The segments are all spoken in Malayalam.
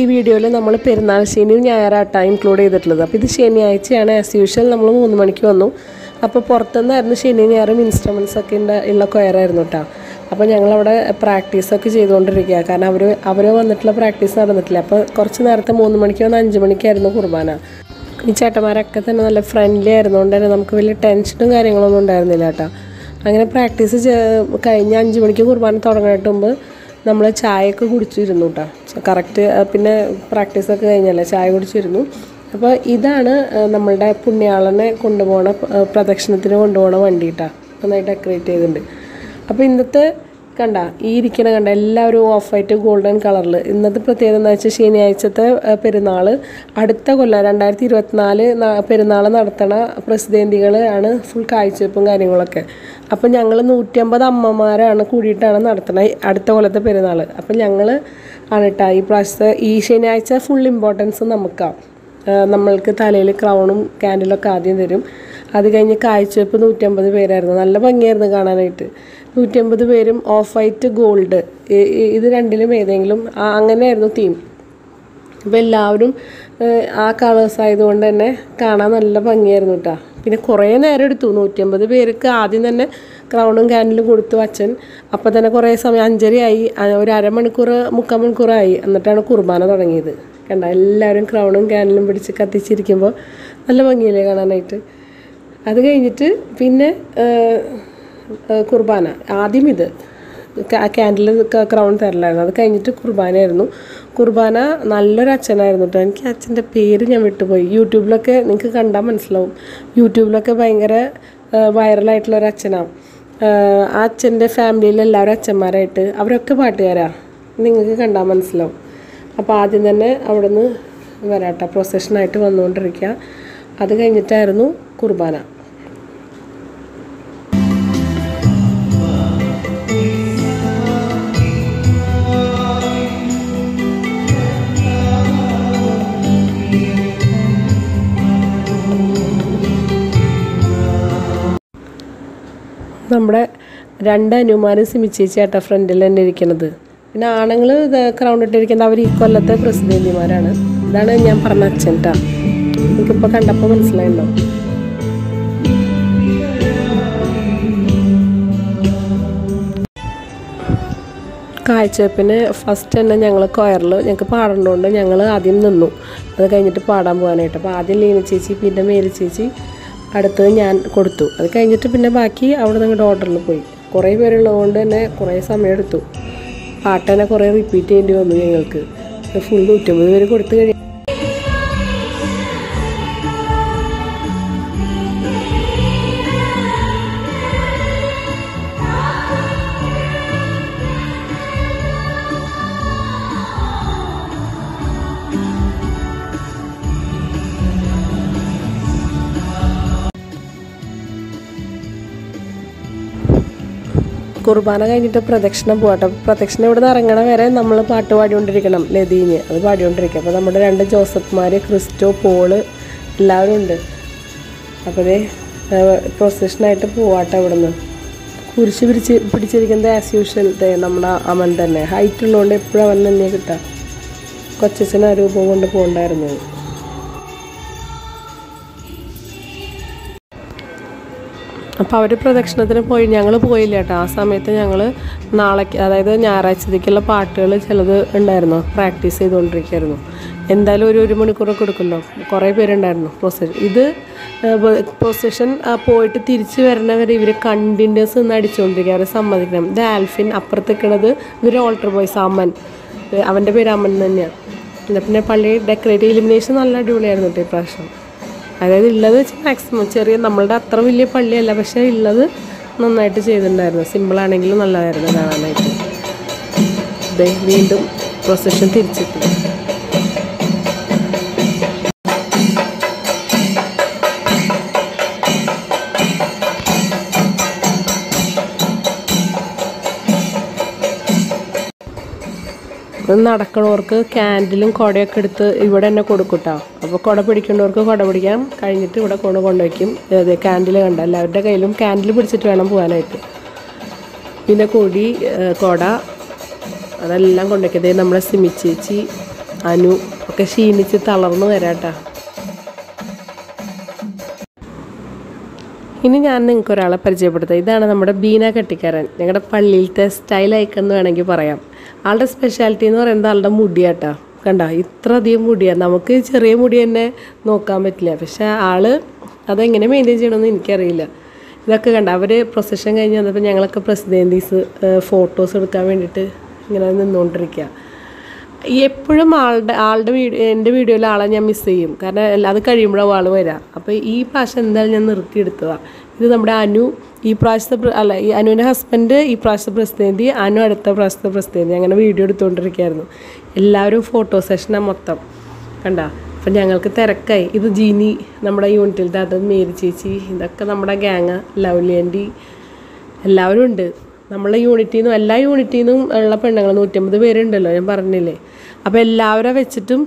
ഈ വീഡിയോയിൽ നമ്മൾ പെരുന്നാൾ ശനിയും ഞായറാട്ടാണ് ഇൻക്ലൂഡ് ചെയ്തിട്ടുള്ളത്. അപ്പോൾ ഇത് ശനിയാഴ്ചയാണ്. ആസ് യൂഷ്വൽ നമ്മൾ മൂന്ന് മണിക്ക് വന്നു. അപ്പോൾ പുറത്തുനിന്നായിരുന്നു ശനിയും ഞായറും ഇൻസ്ട്രുമെൻസ് ഒക്കെ ഉള്ള കൊയറായിരുന്നു കേട്ടോ. അപ്പോൾ ഞങ്ങളവിടെ പ്രാക്ടീസൊക്കെ ചെയ്തുകൊണ്ടിരിക്കുക. കാരണം അവർ അവർ വന്നിട്ടുള്ള പ്രാക്ടീസ് നടന്നിട്ടില്ല. അപ്പോൾ കുറച്ച് നേരത്തെ മൂന്ന് മണിക്ക് വന്ന് അഞ്ച് മണിക്കായിരുന്നു കുർബാന. ഈ ചേട്ടന്മാരൊക്കെ തന്നെ നല്ല ഫ്രണ്ട്ലി ആയിരുന്നുകൊണ്ട് തന്നെ നമുക്ക് വലിയ ടെൻഷനും കാര്യങ്ങളൊന്നും ഉണ്ടായിരുന്നില്ല കേട്ടോ. അങ്ങനെ പ്രാക്ടീസ് കഴിഞ്ഞ് അഞ്ച് മണിക്ക് കുർബാന തുടങ്ങാനായിട്ട് മുമ്പ് നമ്മൾ ചായയൊക്കെ കുടിച്ചിരുന്നു കേട്ടോ കറക്റ്റ് പിന്നെ പ്രാക്ടീസൊക്കെ കഴിഞ്ഞല്ലേ? ചായ കുടിച്ചിരുന്നു. അപ്പോൾ ഇതാണ് നമ്മളുടെ പുണ്യാളനെ കൊണ്ടുപോകണ പ്രദക്ഷിണത്തിന് കൊണ്ടുപോകണ വണ്ടി കേട്ടോ നന്നായി ഡെക്കറേറ്റ് ചെയ്തിട്ടുണ്ട്. അപ്പോൾ ഇന്നത്തെ കണ്ട ഈ ഇരിക്കണ കണ്ട എല്ലാവരും ഓഫ് വൈറ്റ് ഗോൾഡൻ കളറിൽ ഇന്നത്തെ പ്രത്യേകത എന്താ വെച്ചാൽ ശനിയാഴ്ചത്തെ പെരുന്നാൾ അടുത്ത കൊല്ലം രണ്ടായിരത്തി ഇരുപത്തിനാല് പെരുന്നാൾ നടത്തണ പ്രസിദ്ധേന്തികൾ ആണ് ഫുൾ കാഴ്ചവെപ്പും കാര്യങ്ങളൊക്കെ. അപ്പം ഞങ്ങൾ നൂറ്റമ്പത് അമ്മമാരാണ് കൂടിയിട്ടാണ് നടത്തണത് അടുത്ത കൊല്ലത്തെ പെരുന്നാൾ അപ്പം ഞങ്ങൾ ആണ് കേട്ടോ ഈ പ്രാവശ്യത്തെ ഈ ശനിയാഴ്ച ഫുൾ ഇമ്പോർട്ടൻസ് നമുക്കാണ് നമ്മൾക്ക് തലയിൽ ക്രൗണും ക്യാൻഡിലൊക്കെ ആദ്യം തരും. അത് കഴിഞ്ഞ് കാഴ്ചവെപ്പ് നൂറ്റമ്പത് പേരായിരുന്നു. നല്ല ഭംഗിയായിരുന്നു കാണാനായിട്ട്. നൂറ്റമ്പത് പേരും ഓഫ് വൈറ്റ് ഗോൾഡ് ഇത് രണ്ടിലും ഏതെങ്കിലും അങ്ങനെ അങ്ങനെയായിരുന്നു തീം അപ്പോൾ എല്ലാവരും ആ കളേഴ്സ് ആയതുകൊണ്ട് തന്നെ കാണാൻ നല്ല ഭംഗിയായിരുന്നു കേട്ടോ പിന്നെ കുറേ നേരം എടുത്തു. നൂറ്റമ്പത് പേർക്ക് ആദ്യം തന്നെ ക്രൗണും ക്യാൻഡിലും കൊടുത്തു അച്ഛൻ. അപ്പോൾ തന്നെ കുറേ സമയം അഞ്ചരയായി. ഒരു അരമണിക്കൂർ മുക്കാൽ മണിക്കൂറായി എന്നിട്ടാണ് കുർബാന തുടങ്ങിയത്. കണ്ട എല്ലാവരും ക്രൗണും ക്യാൻഡിലും പിടിച്ച് കത്തിച്ചിരിക്കുമ്പോൾ നല്ല ഭംഗിയില്ലേ കാണാനായിട്ട്. അത് കഴിഞ്ഞിട്ട് പിന്നെ കുർബാന. ആദ്യം ഇത്. ക്യാൻഡിൽ ക്രൗൺ തരലായിരുന്നു. അത് കഴിഞ്ഞിട്ട് കുർബാനയായിരുന്നു. കുർബാന നല്ലൊരു അച്ഛനായിരുന്നു കേട്ടോ എനിക്ക് അച്ഛന്റെ പേര് ഞാൻ വിട്ടുപോയി. യൂട്യൂബിലൊക്കെ നിങ്ങൾക്ക് കണ്ടാൽ മനസ്സിലാവും. യൂട്യൂബിലൊക്കെ ഭയങ്കര വൈറലായിട്ടുള്ള ഒരു അച്ഛനാണ് ആ അച്ഛന്റെ ഫാമിലിയിൽ എല്ലാവരും അച്ഛന്മാരായിട്ട്. അവരൊക്കെ പാട്ടുകാരാണ് നിങ്ങൾക്ക് കണ്ടാൽ മനസ്സിലാവും. അപ്പോൾ ആദ്യം തന്നെ അവിടുന്ന് വരാട്ട. പ്രൊസഷനായിട്ട് വന്നുകൊണ്ടിരിക്കുക അത് കഴിഞ്ഞിട്ടായിരുന്നു കുർബാന. നമ്മുടെ രണ്ട് അനുമാരും സിമിച്ചേച്ചിയാട്ട ഫ്രണ്ടിൽ തന്നെ ഇരിക്കുന്നത് പിന്നെ ആണുങ്ങൾ ക്രൗണ്ട് ഇട്ടിരിക്കുന്നത് അവർ ഈ കൊല്ലത്തെ പ്രസിദ്ധന്തിമാരാണ് ഇതാണ് ഞാൻ പറഞ്ഞ അച്ഛൻ എനിക്കിപ്പോൾ കണ്ടപ്പോൾ മനസ്സിലായല്ലോ. കാഴ്ചവെപ്പിന് ഫസ്റ്റ് തന്നെ ഞങ്ങൾ കൊയറിൽ ഞങ്ങൾക്ക് പാടേണ്ടതുകൊണ്ട് ഞങ്ങൾ ആദ്യം നിന്നു. അത് കഴിഞ്ഞിട്ട് പാടാൻ പോകാനായിട്ട് അപ്പോൾ ആദ്യം ലീന ചേച്ചി പിന്നെ മേരി ചേച്ചി അടുത്തത് ഞാൻ കൊടുത്തു. അത് കഴിഞ്ഞിട്ട് പിന്നെ ബാക്കി അവിടെ നിന്ന് ഓർഡറിൽ പോയി. കുറേ പേരുള്ളതുകൊണ്ട് തന്നെ കുറേ സമയം എടുത്തു പാട്ട് തന്നെ കുറേ റിപ്പീറ്റ് ചെയ്യേണ്ടി വന്നു ഞങ്ങൾക്ക്. ഫുൾ നൂറ്റമ്പത് പേര് കൊടുത്തു കഴിഞ്ഞു. കുർബാന കഴിഞ്ഞിട്ട് പ്രദക്ഷിണം പോകട്ടെ പ്രദക്ഷിണം ഇവിടെ നിന്ന് ഇറങ്ങണ വരെ നമ്മൾ പാട്ട് പാടിക്കൊണ്ടിരിക്കണം ലതീഞ്ഞ് അത് പാടിക്കൊണ്ടിരിക്കും അപ്പോൾ നമ്മുടെ രണ്ട് ജോസഫ്മാർ ക്രിസ്റ്റോ പോൾ എല്ലാവരും ഉണ്ട്. അപ്പോൾ പ്രൊസഷനായിട്ട് പോവാട്ടെ ഇവിടെ നിന്ന് കുരിശ് പിടിച്ച് പിടിച്ചിരിക്കുന്നത് ആസ് യൂഷ്വൽ നമ്മുടെ അമൻ തന്നെ. ഹൈറ്റ് ഉള്ളതുകൊണ്ട് എപ്പോഴും അവൻ തന്നെ കിട്ടുക. കൊച്ചച്ഛൻ ആ രൂപം കൊണ്ട് പോകണ്ടായിരുന്നത് അപ്പോൾ അവർ പ്രദക്ഷിണത്തിന് പോയി. ഞങ്ങൾ പോയില്ല കേട്ടോ. ആ സമയത്ത് ഞങ്ങൾ നാളേക്ക് അതായത് ഞായറാഴ്ചത്തേക്കുള്ള പാട്ടുകൾ ചിലത് ഉണ്ടായിരുന്നു. പ്രാക്ടീസ് ചെയ്തുകൊണ്ടിരിക്കുകയായിരുന്നു. എന്തായാലും ഒരു ഒരു മണിക്കൂറൊക്കെ എടുക്കുമല്ലോ. കുറേ പേരുണ്ടായിരുന്നു. പ്രൊസഷൻ ഇത് പ്രൊസഷൻ പോയിട്ട് തിരിച്ചു വരണവരെ ഇവർ കണ്ടിന്യൂസ് നിന്ന് അടിച്ചുകൊണ്ടിരിക്കുക. അവരെ സമ്മതിക്കണം. ഇത് ആൽഫിൻ അപ്പുറത്തേക്കണത് ഇവർ ഓൾട്ടർ ബോയ്സ് അമ്മൻ അവന്റെ പേര് അമ്മൻ തന്നെയാണ് പിന്നെ പള്ളി ഡെക്കറേറ്റ് ഇലിമിനേഷൻ നല്ല അടിപൊളിയായിരുന്നു കേട്ടോ ഈ പ്രാവശ്യം. അതായത് ഉള്ളത് മാക്സിമം ചെറിയ നമ്മളുടെ അത്ര വലിയ പള്ളിയല്ല പക്ഷേ ഉള്ളത് നന്നായിട്ട് ചെയ്തിട്ടുണ്ടായിരുന്നു. സിമ്പിളാണെങ്കിലും നല്ലതായിരുന്നു കാണാനായിട്ട്. വീണ്ടും പ്രൊസഷൻ തിരിച്ചിട്ട് നടക്കണവർക്ക് ക്യാൻഡിലും കുടയൊക്കെ എടുത്ത് ഇവിടെ തന്നെ കൊടുക്കൂട്ടോ. അപ്പോൾ കുട പിടിക്കേണ്ടവർക്ക് കുട പിടിക്കാം. കഴിഞ്ഞിട്ട് ഇവിടെ കൊണ്ട് കൊണ്ടുവയ്ക്കും. അതെ ക്യാൻഡിൽ കണ്ട എല്ലാവരുടെ കയ്യിലും ക്യാൻഡിൽ പിടിച്ചിട്ട് വേണം പോകാനായിട്ട്. പിന്നെ കൊടി കുട അതെല്ലാം കൊണ്ടുവയ്ക്കും. അതായത് നമ്മുടെ സിമിച്ചേച്ചി അനു ഒക്കെ ക്ഷീണിച്ച് തളർന്നു വരാട്ടാ. ഇനി ഞാൻ നിങ്ങൾക്ക് ഒരാളെ പരിചയപ്പെടുത്താം. ഇതാണ് നമ്മുടെ ബീന കെട്ടിക്കാരൻ. ഞങ്ങളുടെ പള്ളിയിലത്തെ സ്റ്റൈൽ ഐക്കെന്ന് വേണമെങ്കിൽ പറയാം. ആളുടെ സ്പെഷ്യാലിറ്റി എന്ന് പറയുന്നത് ആളുടെ മുടിയാട്ടോ. കണ്ട ഇത്ര അധികം മുടിയാണ് നമുക്ക് ചെറിയ മുടി തന്നെ നോക്കാൻ പറ്റില്ല. പക്ഷെ ആൾ അതെങ്ങനെ മെയിന്റെയിൻ ചെയ്യണമെന്ന് എനിക്കറിയില്ല. ഇതൊക്കെ കണ്ട അവർ പ്രൊസഷൻ കഴിഞ്ഞ് വന്നപ്പോൾ ഞങ്ങളൊക്കെ പ്രസിദ്ധീസ് ഫോട്ടോസ് എടുക്കാൻ വേണ്ടിയിട്ട് ഇങ്ങനെ നിന്നുകൊണ്ടിരിക്കുക എപ്പോഴും ആളുടെ ആളുടെ വീഡിയോ എന്റെ വീഡിയോയിൽ ആളെ ഞാൻ മിസ് ചെയ്യും. കാരണം അത് കഴിയുമ്പോഴാണ് ആൾ വരാം. അപ്പോൾ ഈ പ്രാവശ്യം എന്തായാലും ഞാൻ നിർത്തിയെടുത്തതാണ് ഇത് നമ്മുടെ അനു ഈ പ്രാവശ്യത്തെ അല്ല ഈ അനുവിന്റെ ഹസ്ബൻഡ് ഈ പ്രാവശ്യത്തെ പ്രസിദ്ധേന്തി അനു അടുത്ത പ്രാവശ്യത്തെ പ്രസിദ്ധേന്തി അങ്ങനെ വീഡിയോ എടുത്തുകൊണ്ടിരിക്കുകയായിരുന്നു. എല്ലാവരും ഫോട്ടോ സെഷനാണ് മൊത്തം. കണ്ട? അപ്പം ഞങ്ങൾക്ക് തിരക്കായി. ഇത് ജീനി നമ്മുടെ യൂണിറ്റിലത്തെ അത് മേരി ചേച്ചി ഇതൊക്കെ നമ്മുടെ ഗ്യാങ് ലവ്ലി ആന്റി എല്ലാവരും ഉണ്ട്. നമ്മളെ യൂണിറ്റിൽ നിന്നും എല്ലാ യൂണിറ്റിൽ നിന്നും ഉള്ള പെണ്ണുങ്ങൾ നൂറ്റമ്പത് പേരുണ്ടല്ലോ ഞാൻ പറഞ്ഞില്ലേ? അപ്പോൾ എല്ലാവരെ വെച്ചിട്ടും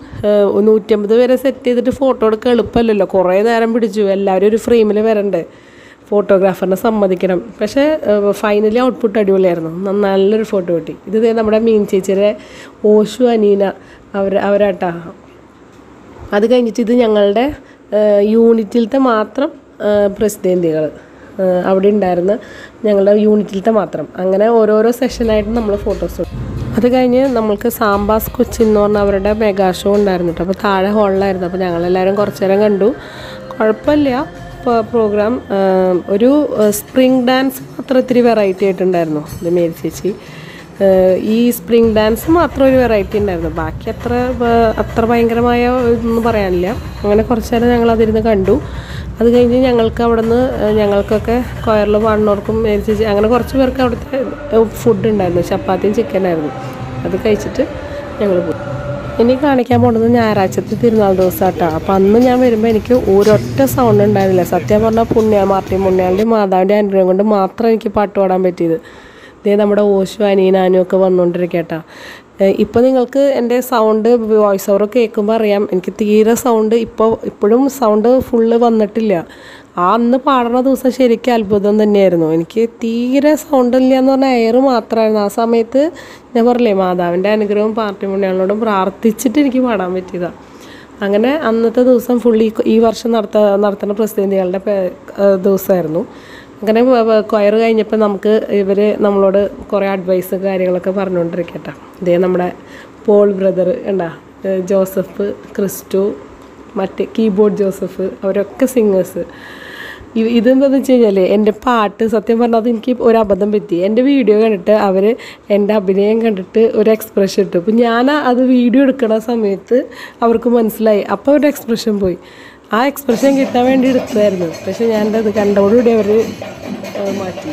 നൂറ്റമ്പത് പേരെ സെറ്റ് ചെയ്തിട്ട് ഫോട്ടോ എടുക്കാൻ എളുപ്പമല്ലല്ലോ. കുറേ നേരം പിടിച്ചു. എല്ലാവരും ഒരു ഫ്രെയിമിൽ വരണ്ടേ? ഫോട്ടോഗ്രാഫറിനെ സമ്മതിക്കണം. പക്ഷേ ഫൈനലി ഔട്ട്പുട്ട് അടിപൊളിയായിരുന്നു. നല്ലൊരു ഫോട്ടോ കിട്ടി. ഇത് നമ്മുടെ മീൻ ചേച്ചിയുടെ ഓഷു അനീന അവർ അവരാട്ടാ. അത് കഴിഞ്ഞിട്ട് ഇത് ഞങ്ങളുടെ യൂണിറ്റിലത്തെ മാത്രം പ്രസിദ്ധേന്തികൾ അവിടെ ഉണ്ടായിരുന്ന ഞങ്ങളുടെ യൂണിറ്റിലത്തെ മാത്രം. അങ്ങനെ ഓരോരോ സെഷനായിട്ട് നമ്മൾ ഫോട്ടോസ് അത് കഴിഞ്ഞ് നമ്മൾക്ക് സാമ്പാസ് കൊച്ചിൻ എന്ന് പറഞ്ഞ അവരുടെ മെഗാ ഷോ ഉണ്ടായിരുന്നു കേട്ടോ. അപ്പോൾ താഴെ ഹോളിലായിരുന്നു അപ്പോൾ ഞങ്ങളെല്ലാവരും കുറച്ച് നേരം കണ്ടു. കുഴപ്പമില്ല. പ്രോഗ്രാം ഒരു സ്പ്രിംഗ് ഡാൻസ് മാത്രം ഇത്തിരി വെറൈറ്റി ആയിട്ടുണ്ടായിരുന്നു ഇത് മേരി ചേച്ചി. ഈ സ്പ്രിംഗ് ഡാൻസ് മാത്രം ഒരു വെറൈറ്റി ഉണ്ടായിരുന്നു. ബാക്കി അത്ര അത്ര ഭയങ്കരമായ ഇതൊന്നും പറയാനില്ല. അങ്ങനെ കുറച്ച് നേരം ഞങ്ങൾ അതിരുന്ന് കണ്ടു. അത് കഴിഞ്ഞ് ഞങ്ങൾക്ക് അവിടെ നിന്ന് ഞങ്ങൾക്കൊക്കെ കൊയറിൽ പാടുന്നവർക്കും ചേച്ചി അങ്ങനെ കുറച്ച് പേർക്ക് അവിടുത്തെ ഫുഡ് ഉണ്ടായിരുന്നു. ചപ്പാത്തിയും ചിക്കനായിരുന്നു അത് കഴിച്ചിട്ട് ഞങ്ങൾ പോയി. ഇനി കാണിക്കാൻ പോകുന്നത് ഞായറാഴ്ചത്തെ തിരുനാൾ ദിവസമാട്ടോ. അപ്പം അന്ന് ഞാൻ വരുമ്പോൾ എനിക്ക് ഒരൊറ്റ സൗണ്ട് ഉണ്ടായിരുന്നില്ല. സത്യം പറഞ്ഞാൽ പുണ്യ മാർട്ടി പുണ്യാളുടെ മാതാവിന്റെ അനുഗ്രഹം കൊണ്ട് മാത്രം എനിക്ക് പാട്ട് പാടാൻ പറ്റിയത്. ഇതേ നമ്മുടെ ഓശു അനീനാനും ഒക്കെ വന്നുകൊണ്ടിരിക്കട്ടാ ഇപ്പോൾ നിങ്ങൾക്ക് എന്റെ സൗണ്ട് വോയിസ് ഓവർ കേൾക്കുമ്പോൾ അറിയാം. എനിക്ക് തീരെ സൗണ്ട് ഇപ്പോൾ ഇപ്പോഴും സൗണ്ട് ഫുള്ള് വന്നിട്ടില്ല. ആ അന്ന് പാടുന്ന ദിവസം ശരിക്കും അത്ഭുതം തന്നെയായിരുന്നു. എനിക്ക് തീരെ സൗണ്ട് ഇല്ല എന്ന് പറഞ്ഞാൽ എയർ മാത്രമായിരുന്നു ആ സമയത്ത് ഞാൻ പറഞ്ഞില്ലേ മാതാവിന്റെ അനുഗ്രഹവും പാർട്ടി മുണികളോടും പ്രാർത്ഥിച്ചിട്ട് എനിക്ക് പാടാൻ പറ്റിയതാണ് അങ്ങനെ അന്നത്തെ ദിവസം ഫുള്ളി ഈ വർഷം നടത്ത നടത്തുന്ന പ്രസിദ്ധികളുടെ ദിവസമായിരുന്നു. അങ്ങനെ കൊയർ കഴിഞ്ഞപ്പോൾ നമുക്ക് ഇവർ നമ്മളോട് കുറേ അഡ്വൈസ് കാര്യങ്ങളൊക്കെ പറഞ്ഞുകൊണ്ടിരിക്കട്ടെ ഇതേ നമ്മുടെ പോൾ ബ്രദർ ഉണ്ടാ ജോസഫ് ക്രിസ്റ്റു മറ്റേ കീബോർഡ് ജോസഫ് അവരൊക്കെ സിംഗേഴ്സ് ഇതെന്താണെന്ന് വെച്ച് കഴിഞ്ഞാൽ എന്റെ പാട്ട് സത്യം പറഞ്ഞാൽ അത് എനിക്ക് ഒരു അബദ്ധം പറ്റി. എന്റെ വീഡിയോ കണ്ടിട്ട് അവർ എന്റെ അഭിനയം കണ്ടിട്ട് ഒരു എക്സ്പ്രഷൻ ഇട്ടു. അപ്പം ഞാൻ അത് വീഡിയോ എടുക്കുന്ന സമയത്ത് അവർക്ക് മനസ്സിലായി. അപ്പോൾ ഒരു എക്സ്പ്രഷൻ പോയി. ആ എക്സ്പ്രഷൻ കിട്ടാൻ വേണ്ടി എടുത്തതായിരുന്നു. പക്ഷേ ഞാൻ അത് കണ്ടോടുകൂടി അവർ മാറ്റി.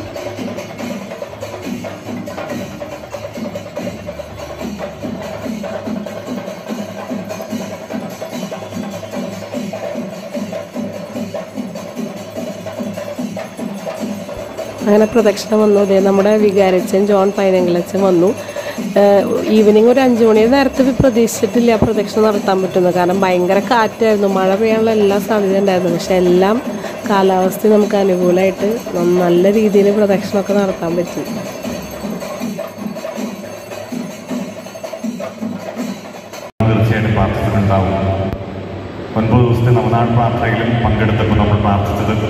അങ്ങനെ പ്രദക്ഷിണം വന്നു. ഇതേ നമ്മുടെ വികാരച്ചൻ ജോൺ പൈനങ്കിളച്ചൻ വന്നു. ഈവനിങ് ഒരു അഞ്ചു മണി നേരത്തെ പ്രതീക്ഷിച്ചിട്ടില്ല പ്രദക്ഷിണം നടത്താൻ പറ്റുന്നത് കാരണം ഭയങ്കര കാറ്റായിരുന്നു. മഴ പെയ്യാനുള്ള എല്ലാ സാധ്യത ഉണ്ടായിരുന്നു. പക്ഷെ എല്ലാം കാലാവസ്ഥ നമുക്ക് അനുകൂലമായിട്ട് നല്ല രീതിയിൽ പ്രദക്ഷിണമൊക്കെ നടത്താൻ പറ്റി. ഒൻപത് ദിവസത്തെ നവനാൾ പ്രാർത്ഥനയിലും പങ്കെടുത്തപ്പോൾ നമ്മൾ പ്രാർത്ഥിച്ചത്.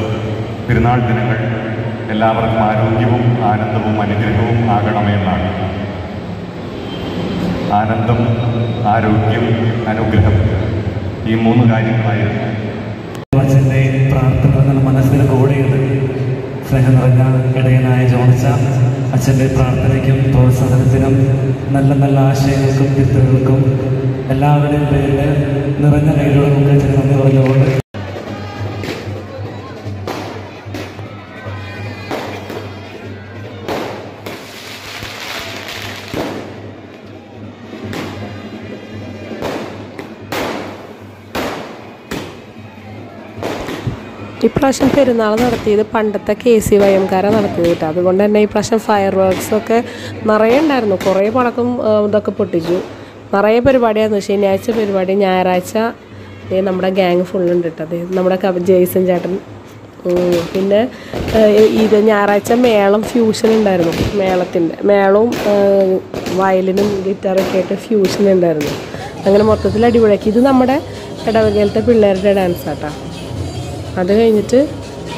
തിരുനാൾ ദിനങ്ങൾ എല്ലാവർക്കും ആരോഗ്യവും ആനന്ദവും അനുഗ്രഹവും ആകണമേ എന്നാണ് ആനന്ദം ആരോഗ്യം അനുഗ്രഹം ഈ മൂന്ന് കാര്യങ്ങളായിരുന്നു. പ്രാർത്ഥന പ്രാർത്ഥനകൾ മനസ്സിൽ കൂടെയത് സ്നേഹം നിറഞ്ഞ ഇടയനായ ജോണിച്ച അച്ഛന്റെ പ്രാർത്ഥനയ്ക്കും പ്രോത്സാഹനത്തിനും നല്ല നല്ല ആശയങ്ങൾക്കും ചിത്രങ്ങൾക്കും എല്ലാവരുടെയും പേരിൽ നിറഞ്ഞ കൈകളൊക്കെ നന്ദി പറഞ്ഞുകൊണ്ട് ഇപ്രാവശ്യം പെരുന്നാൾ നടത്തിയത് പണ്ടത്തെ കെ സി വയംകാര നടത്തിയത് കേട്ടോ. അതുകൊണ്ട് തന്നെ ഇപ്രാവശ്യം ഫയർ വർക്ക്സൊക്കെ നിറയെ ഉണ്ടായിരുന്നു. കുറേ പടക്കം ഇതൊക്കെ പൊട്ടിച്ചു. നിറയെ പരിപാടിയായിരുന്നു. ശനിയാഴ്ച പരിപാടി ഞായറാഴ്ച നമ്മുടെ ഗ്യാങ് ഫുള്ളുണ്ട് കേട്ടോ. അതെ നമ്മുടെ കവ ജെയ്സൻ ചേട്ടൻ. പിന്നെ ഇത് ഞായറാഴ്ച മേളം ഫ്യൂഷൻ ഉണ്ടായിരുന്നു. മേളത്തിന്റെ മേളവും വയലിനും വയലിനും ഗിറ്റാറൊക്കെ ആയിട്ട് ഫ്യൂഷൻ ഉണ്ടായിരുന്നു. അങ്ങനെ മൊത്തത്തിൽ അടിപൊളിയാക്കി. ഇത് നമ്മുടെ ഇടവകയിലത്തെ പിള്ളേരുടെ ഡാൻസ് ആട്ടാ. അത് കഴിഞ്ഞിട്ട്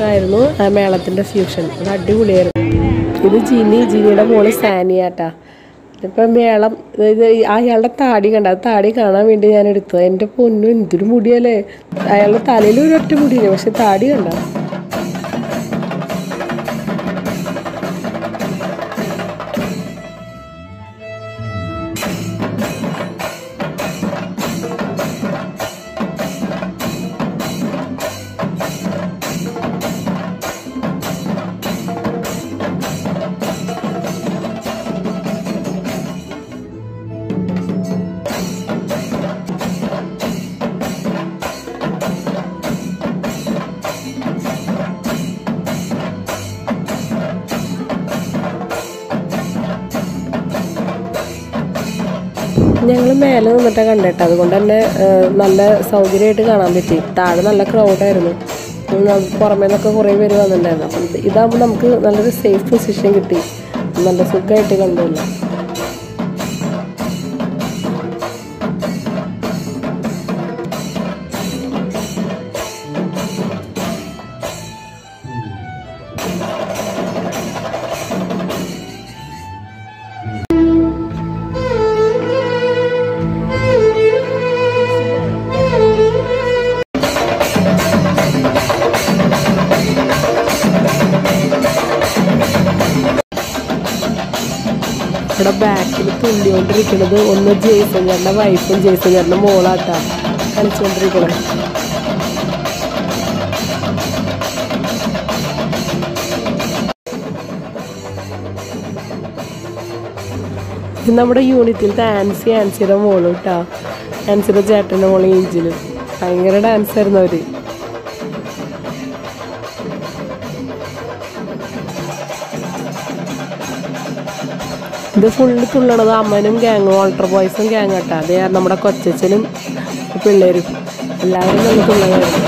ആയിരുന്നു ആ മേളത്തിന്റെ ഫ്യൂഷൻ അത് അടിപൊളിയായിരുന്നു. ഇത് ജിനി ജിനിയുടെ മോൾ സാനിയാട്ടാ. ഇപ്പം മേളം അതായത് അയാളുടെ താടി കണ്ട? ആ താടി കാണാൻ വേണ്ടി ഞാൻ എടുത്തു. എന്റെ പൊന്നു എന്തൊരു മുടിയല്ലേ? അയാളുടെ തലയിൽ ഒരു ഒറ്റ മുടിയില്ല? പക്ഷെ താടി കണ്ട? ഞങ്ങൾ മേലെ നിന്നിട്ടാണ് കണ്ടിട്ട് അതുകൊണ്ട് തന്നെ നല്ല സൗകര്യമായിട്ട് കാണാൻ പറ്റി. താഴെ നല്ല ക്രൗഡായിരുന്നു പുറമേ നിന്നൊക്കെ കുറേ പേര് വന്നിട്ടുണ്ടായിരുന്നു. അപ്പം ഇത് ഇതാകുമ്പോൾ നമുക്ക് നല്ലൊരു സേഫ് പൊസിഷൻ കിട്ടി. നല്ല സുഖമായിട്ട് കണ്ടില്ല ഇവിടെ ബാക്കിൽ തുള്ളിക്കൊണ്ടിരിക്കുന്നത് ഒന്ന് ചേട്ടന്റെ വൈഫും ചേട്ടന്റെ മോളാട്ടാ. കളിച്ചുകൊണ്ടിരിക്കണേ നമ്മുടെ യൂണിറ്റിലത്തെ ആൻസി ആൻസിയുടെ മോളും കേട്ടോ ആൻസിയുടെ ചേട്ടന്റെ മോളും ഏഞ്ചിലും. ഭയങ്കര ഡാൻസ് ആയിരുന്നു അവർ. ഇത് ഫുള്ള് തുള്ളണത് അമ്മനും ഗ്യാങ്ങും ഓൾട്ടർ ബോയ്സും ഗ്യാങ് കേട്ടോ അതേ നമ്മുടെ കൊച്ചനും പിള്ളേരും. എല്ലാവരും നല്ല തുള്ളലായിരുന്നു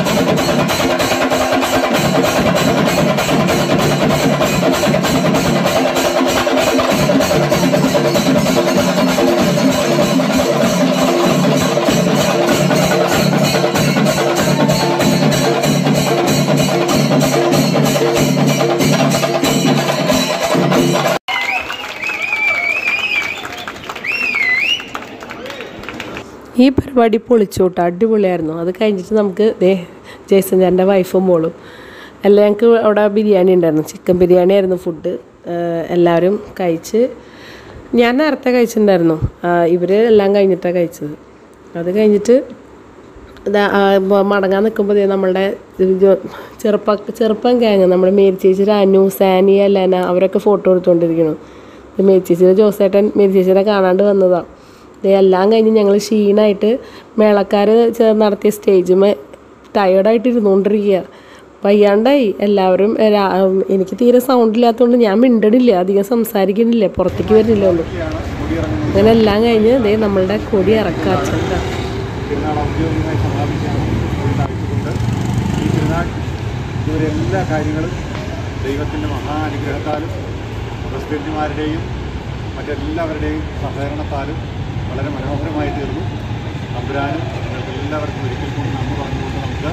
പരിപാടി പൊളിച്ചു കേട്ടോ അടിപൊളിയായിരുന്നു. അത് കഴിഞ്ഞിട്ട് നമുക്ക് ദേ ജയ്സൻ ചേട്ടന്റെ വൈഫും മോളും. എല്ലാം ഞങ്ങൾക്ക് അവിടെ ബിരിയാണി ഉണ്ടായിരുന്നു. ചിക്കൻ ബിരിയാണി ആയിരുന്നു ഫുഡ്. എല്ലാവരും കഴിച്ച് ഞാൻ നേരത്തെ കഴിച്ചിട്ടുണ്ടായിരുന്നു. ഇവർ എല്ലാം കഴിഞ്ഞിട്ടാണ് കഴിച്ചത്. അത് കഴിഞ്ഞിട്ട് മടങ്ങാൻ നിൽക്കുമ്പോൾ നമ്മളുടെ ചെറുപ്പ ചെറുപ്പം ഗ്യാങ് നമ്മുടെ മേരി ചേച്ചി അനു സാനി അലേന അവരൊക്കെ ഫോട്ടോ എടുത്തുകൊണ്ടിരിക്കുന്നു മേരിച്ചേച്ചിയുടെ മേരി ചേച്ചിയുടെ ജോസേട്ടൻ മേരി ചേച്ചിനെ കാണാണ്ട് വന്നതാണ് എല്ലാം കഴിഞ്ഞ് ഞങ്ങൾ ക്ഷീണമായിട്ട് മേളക്കാർ ചേർന്ന് നടത്തിയ സ്റ്റേജുമേ ടയേർഡായിട്ട് ഇരുന്നുകൊണ്ടിരിക്കുക വയ്യാണ്ടായി. എല്ലാവരും എനിക്ക് തീരെ സൗണ്ട് ഇല്ലാത്തതുകൊണ്ട് ഞാൻ മിണ്ടണില്ല. അധികം സംസാരിക്കണില്ല. പുറത്തേക്ക് വരുന്നില്ല ഒന്നും. അങ്ങനെ എല്ലാം കഴിഞ്ഞ് അതേ നമ്മളുടെ കൊടി ഇതുവരെ എല്ലാ കാര്യങ്ങളും ദൈവത്തിന്റെ മഹാനുഗ്രഹത്താലും പ്രസിഡന്റുമാരുടെയും മറ്റെല്ലാവരുടെയും സഹകരണത്താലും വളരെ മനോഹരമായി തീർന്നു. അമ്പുരാനും എല്ലാവർക്കും ഒരിക്കൽ കൂടി നന്ദി പറഞ്ഞുകൊണ്ട് നമുക്ക്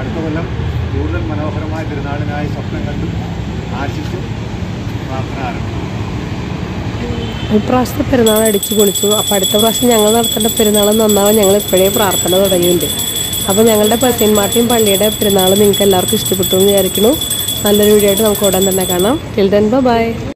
അടുത്ത കൊല്ലം കൂടുതൽ മനോഹരമായ പെരുന്നാളിനായി സ്വപ്നം കണ്ടു ആശിച്ചു പ്രാർത്ഥന ആരംഭിച്ചു. ഇപ്രാവശ്യത്തെ പെരുന്നാൾ അടിച്ചു പൊളിച്ചു. അപ്പോൾ അടുത്ത പ്രാവശ്യം ഞങ്ങൾ നടത്തേണ്ട പെരുന്നാൾ നന്നാവാൻ ഞങ്ങൾ ഇപ്പോഴേ പ്രാർത്ഥന തുടങ്ങിയിട്ടുണ്ട്. അപ്പോൾ ഞങ്ങളുടെ സെയിന്റ് മാർട്ടിൻ പള്ളിയുടെ പെരുന്നാൾ നിങ്ങൾക്ക് എല്ലാവർക്കും ഇഷ്ടപ്പെട്ടു എന്ന് വിചാരിക്കുന്നു. നല്ലൊരു വീഡിയോ ആയിട്ട് നമുക്ക് ഉടൻ തന്നെ കാണാം. Till then bye